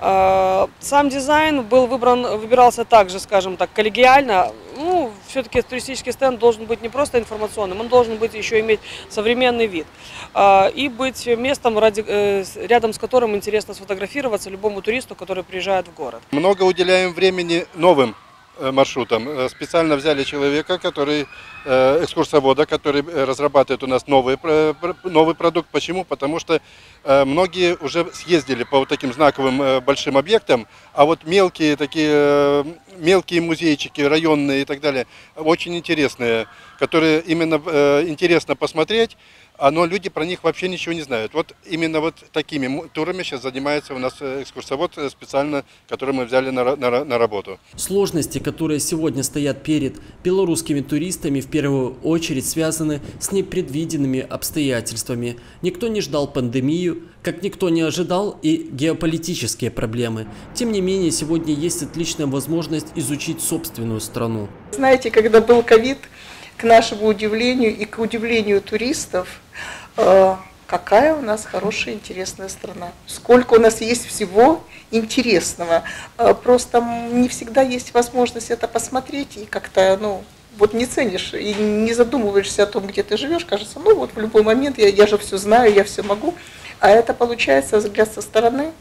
Speaker 33: Э, сам дизайн был выбран, выбирался также, скажем так, коллегиально. Ну, все-таки туристический стенд должен быть не просто информационным, он должен быть еще иметь современный вид. Э, и быть местом, ради, э, рядом с которым интересно сфотографироваться любому туристу, который приезжает в город.
Speaker 31: Много уделяем времени новым
Speaker 34: э, маршрутом. Э, специально взяли человека, который экскурсовода, который разрабатывает у нас новый, новый продукт. Почему? Потому что многие уже съездили по вот таким знаковым большим объектам, а вот мелкие такие мелкие музейчики, районные и так далее, очень интересные, которые именно интересно посмотреть, но люди про них вообще ничего не знают. Вот именно вот такими турами сейчас занимается у нас э, экскурсовод э, специально, который мы взяли на, на, на работу.
Speaker 1: Сложности, которые сегодня стоят перед белорусскими туристами, в первую очередь связаны с непредвиденными обстоятельствами. Никто не ждал пандемию, как никто не ожидал и геополитические проблемы. Тем не менее, сегодня есть отличная возможность изучить собственную страну.
Speaker 35: Знаете, когда был ковид, к нашему удивлению и к удивлению туристов, э, какая у нас хорошая, интересная страна. Сколько у нас есть всего интересного. Э, просто не всегда есть возможность это посмотреть и как-то, ну, вот не ценишь и не задумываешься о том, где ты живешь, кажется, ну вот в любой момент я, я же все знаю, я все могу. А это получается взгляд со стороны,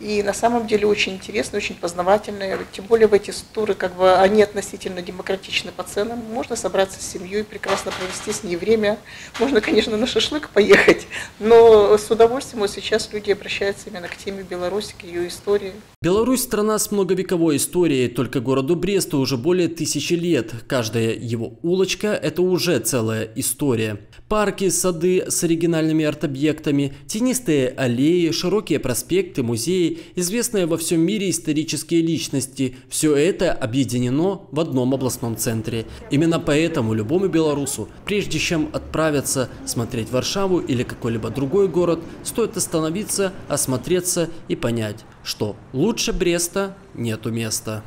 Speaker 35: и на самом деле очень интересно, очень познавательно. Тем более в эти туры, как бы, они относительно демократичны по ценам. Можно собраться с семьей, прекрасно провести с ней время. Можно, конечно, на шашлык поехать, но с удовольствием вот сейчас люди обращаются именно к теме Беларуси, к ее истории.
Speaker 1: Беларусь – страна с многовековой историей, только городу Бресту уже более тысячи лет. Каждая его улочка – это уже целая история. Парки, сады с оригинальными арт-объектами, тенистые аллеи, широкие проспекты, музеи, известные во всем мире исторические личности – все это объединено в одном областном центре. Именно поэтому любому белорусу, прежде чем отправиться смотреть Варшаву или какой-либо другой город, стоит остановиться, осмотреться и понять, что лучше Бреста нету места.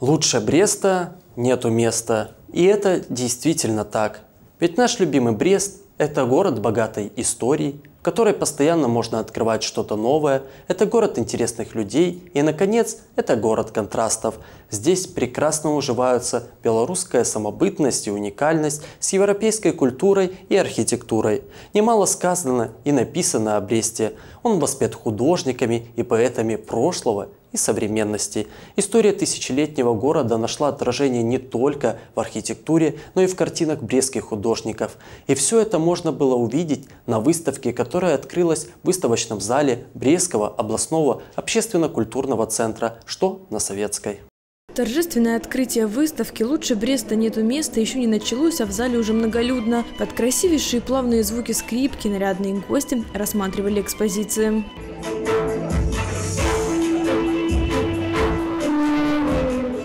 Speaker 1: Лучше Бреста нету места. И это действительно так. Ведь наш любимый Брест – это город богатой историей, которой постоянно можно открывать что-то новое, это город интересных людей и, наконец, это город контрастов. Здесь прекрасно уживаются белорусская самобытность и уникальность с европейской культурой и архитектурой. Немало сказано и написано о Бресте. Он воспет художниками и поэтами прошлого и современности. История тысячелетнего города нашла отражение не только в архитектуре, но и в картинах брестских художников. И все это можно было увидеть на выставке, которая открылась в выставочном зале Брестского областного общественно-культурного центра, что на Советской.
Speaker 2: Торжественное открытие выставки «Лучше Бреста нету места» еще не началось, а в зале уже многолюдно. Под красивейшие плавные звуки скрипки нарядные гости рассматривали экспозиции.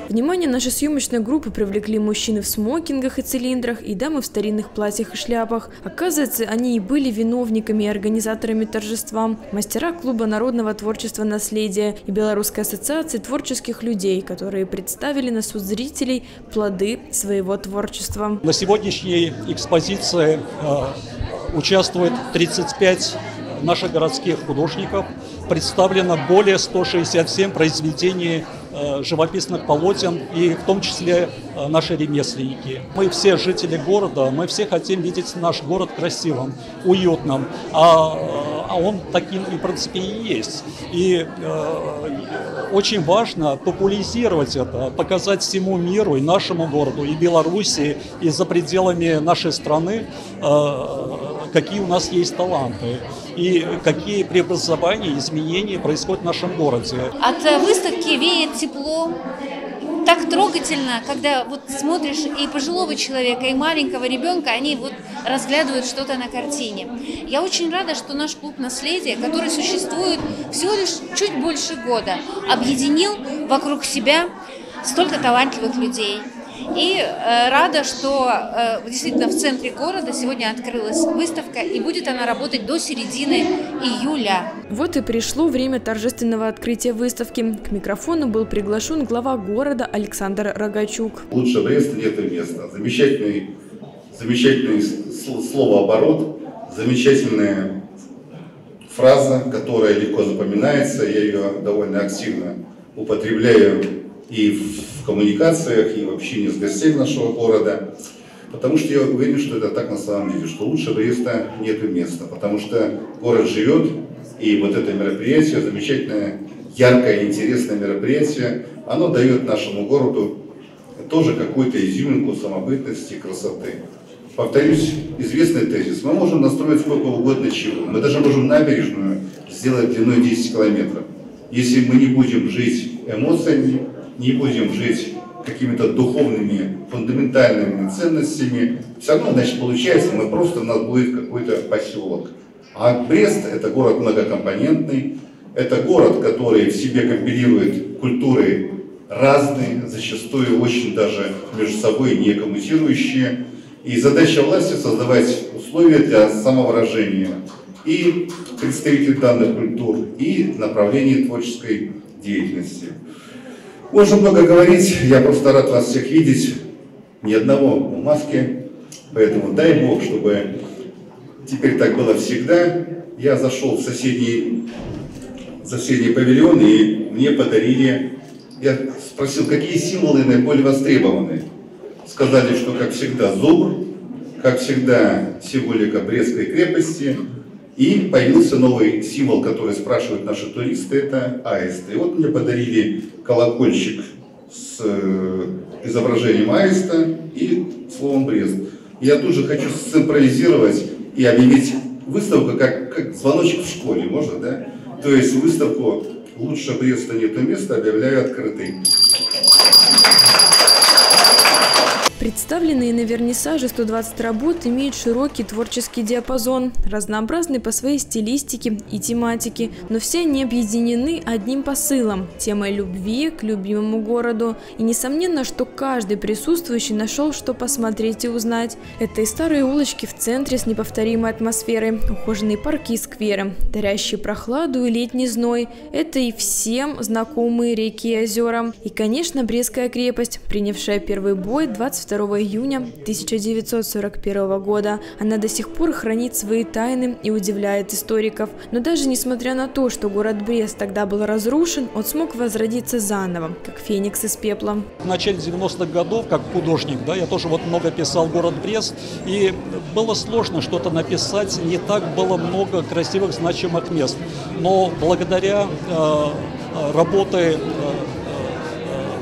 Speaker 2: Внимание нашей съемочной группы привлекли мужчины в смокингах и цилиндрах и дамы в старинных платьях и шляпах. Оказывается, они и были виновниками и организаторами торжества. Мастера клуба народного творчества «Наследие» и Белорусской ассоциации творческих людей, которые представили на суд зрителей плоды своего творчества.
Speaker 36: На сегодняшней экспозиции э, участвует 35 наших городских художников. Представлено более 167 произведений живописных полотен и в том числе э, наши ремесленники. Мы все жители города, мы все хотим видеть наш город красивым, уютным, а, а он таким и в принципе и есть. И э, очень важно популяризировать это, показать всему миру и нашему городу, и Беларуси, и за пределами нашей страны, э, какие у нас есть таланты и какие преобразования, изменения происходят в нашем городе.
Speaker 37: От выставки веет тепло, так трогательно, когда вот смотришь и пожилого человека, и маленького ребенка, они вот разглядывают что-то на картине. Я очень рада, что наш клуб наследия, который существует всего лишь чуть больше года, объединил вокруг себя столько талантливых людей. И э, рада, что э, действительно в центре города сегодня открылась выставка, и будет она работать до середины июля.
Speaker 2: Вот и пришло время торжественного открытия выставки. К микрофону был приглашен глава города Александр Рогачук.
Speaker 38: Лучше Бреста нет места. Замечательный, замечательный словооборот, замечательная фраза, которая легко запоминается. Я ее довольно активно употребляю и в коммуникациях, и в общении с гостями нашего города. Потому что я уверен, что это так на самом деле, что лучше Бреста нет места, потому что город живет, и вот это мероприятие, замечательное, яркое, интересное мероприятие, оно дает нашему городу тоже какую-то изюминку самобытности, красоты. Повторюсь, известный тезис. Мы можем настроить сколько угодно чего. Мы даже можем набережную сделать длиной 10 километров. Если мы не будем жить эмоциями, не будем жить какими-то духовными, фундаментальными ценностями, все равно, значит, получается, мы просто, у нас будет какой-то поселок. А Брест – это город многокомпонентный, это город, который в себе компилирует культуры разные, зачастую очень даже между собой не коммутирующие. И задача власти создавать условия для самовыражения и представителей данных культур, и направлений творческой деятельности. Можно много говорить, я просто рад вас всех видеть, ни одного в маске, поэтому дай Бог, чтобы теперь так было всегда. Я зашел в соседний, соседний павильон, и мне подарили, я спросил, какие символы наиболее востребованы. Сказали, что, как всегда, зубр, как всегда, символика Брестской крепости, и появился новый символ, который спрашивают наши туристы, это аист. И вот мне подарили колокольчик с э, изображением аиста и словом Брест. Я тут же хочу симпровизировать и объявить выставку как, как звоночек в школе, можно, да? То есть выставку «Лучше Бреста нету места» объявляю открытой.
Speaker 2: Представленные на вернисаже 120 работ имеют широкий творческий диапазон, разнообразный по своей стилистике и тематике, но все они объединены одним посылом – темой любви к любимому городу. И несомненно, что каждый присутствующий нашел, что посмотреть и узнать. Это и старые улочки в центре с неповторимой атмосферой, ухоженные парки и скверы, дарящие прохладу и летний зной. Это и всем знакомые реки и озера. И, конечно, Брестская крепость, принявшая первый бой 22 22 июня 1941 года. Она до сих пор хранит свои тайны и удивляет историков. Но даже несмотря на то, что город Брест тогда был разрушен, он смог возродиться заново, как феникс из пепла.
Speaker 36: В начале 90-х годов, как художник, да, я тоже вот много писал город Брест, и было сложно что-то написать, не так было много красивых, значимых мест. Но благодаря э, работе э,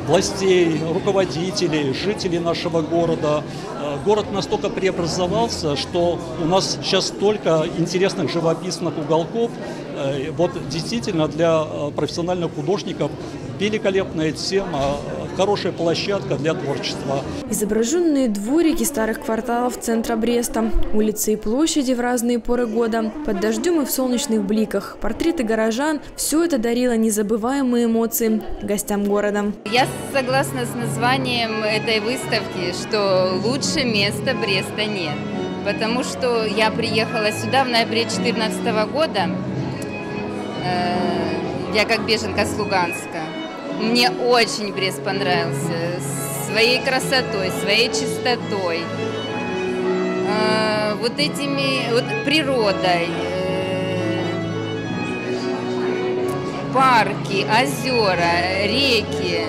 Speaker 36: властей, руководителей, жителей нашего города. Э, город настолько преобразовался, что у нас сейчас столько интересных живописных уголков. Э, вот действительно для э, профессиональных художников великолепная тема, хорошая площадка для творчества.
Speaker 2: Изображенные дворики старых кварталов центра Бреста, улицы и площади в разные поры года, под дождем и в солнечных бликах, портреты горожан – все это дарило незабываемые эмоции гостям города.
Speaker 39: Я согласна с названием этой выставки, что лучше места Бреста нет. Потому что я приехала сюда в ноябре 2014 года, э, я как беженка с Луганска. Мне очень Брест понравился своей красотой, своей чистотой, э, вот этими, вот природой, э, парки, озера, реки,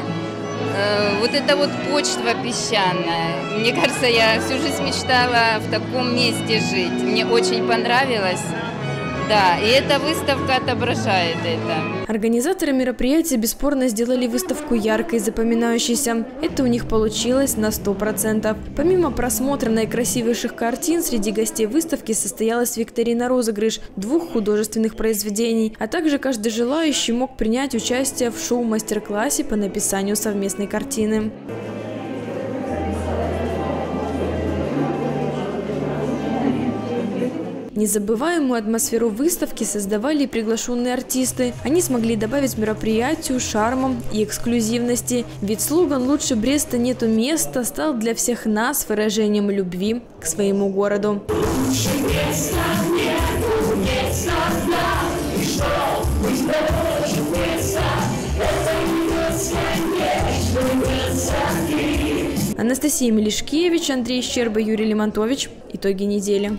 Speaker 39: э, вот эта вот почва песчаная. Мне кажется, я всю жизнь мечтала в таком месте жить. Мне очень понравилось. Да, и эта выставка отображает это.
Speaker 2: Организаторы мероприятия бесспорно сделали выставку яркой и запоминающейся. Это у них получилось на 100%. Помимо просмотра наикрасивейших картин, среди гостей выставки состоялась викторина-розыгрыш двух художественных произведений, а также каждый желающий мог принять участие в шоу-мастер-классе по написанию совместной картины. Незабываемую атмосферу выставки создавали и приглашенные артисты. Они смогли добавить мероприятию шармом и эксклюзивности. Ведь слоган «Лучше Бреста нету места» стал для всех нас выражением любви к своему городу. Анастасия Мелешкевич, Андрей Щерба, Юрий Лимонтович. Итоги недели.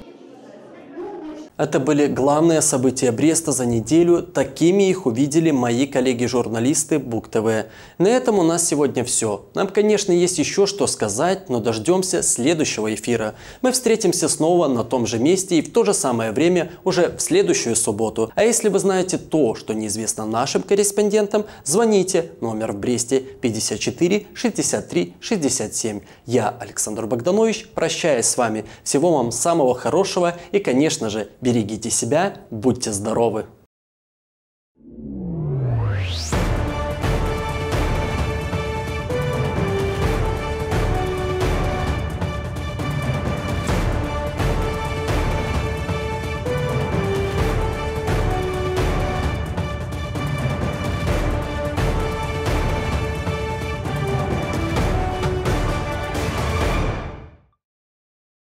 Speaker 1: Это были главные события Бреста за неделю. Такими их увидели мои коллеги-журналисты Бук ТВ. На этом у нас сегодня все. Нам, конечно, есть еще что сказать, но дождемся следующего эфира. Мы встретимся снова на том же месте и в то же самое время уже в следующую субботу. А если вы знаете то, что неизвестно нашим корреспондентам, звоните. Номер в Бресте 54 63 67. Я, Александр Богданович, прощаюсь с вами. Всего вам самого хорошего и, конечно же, Берегите себя, будьте здоровы!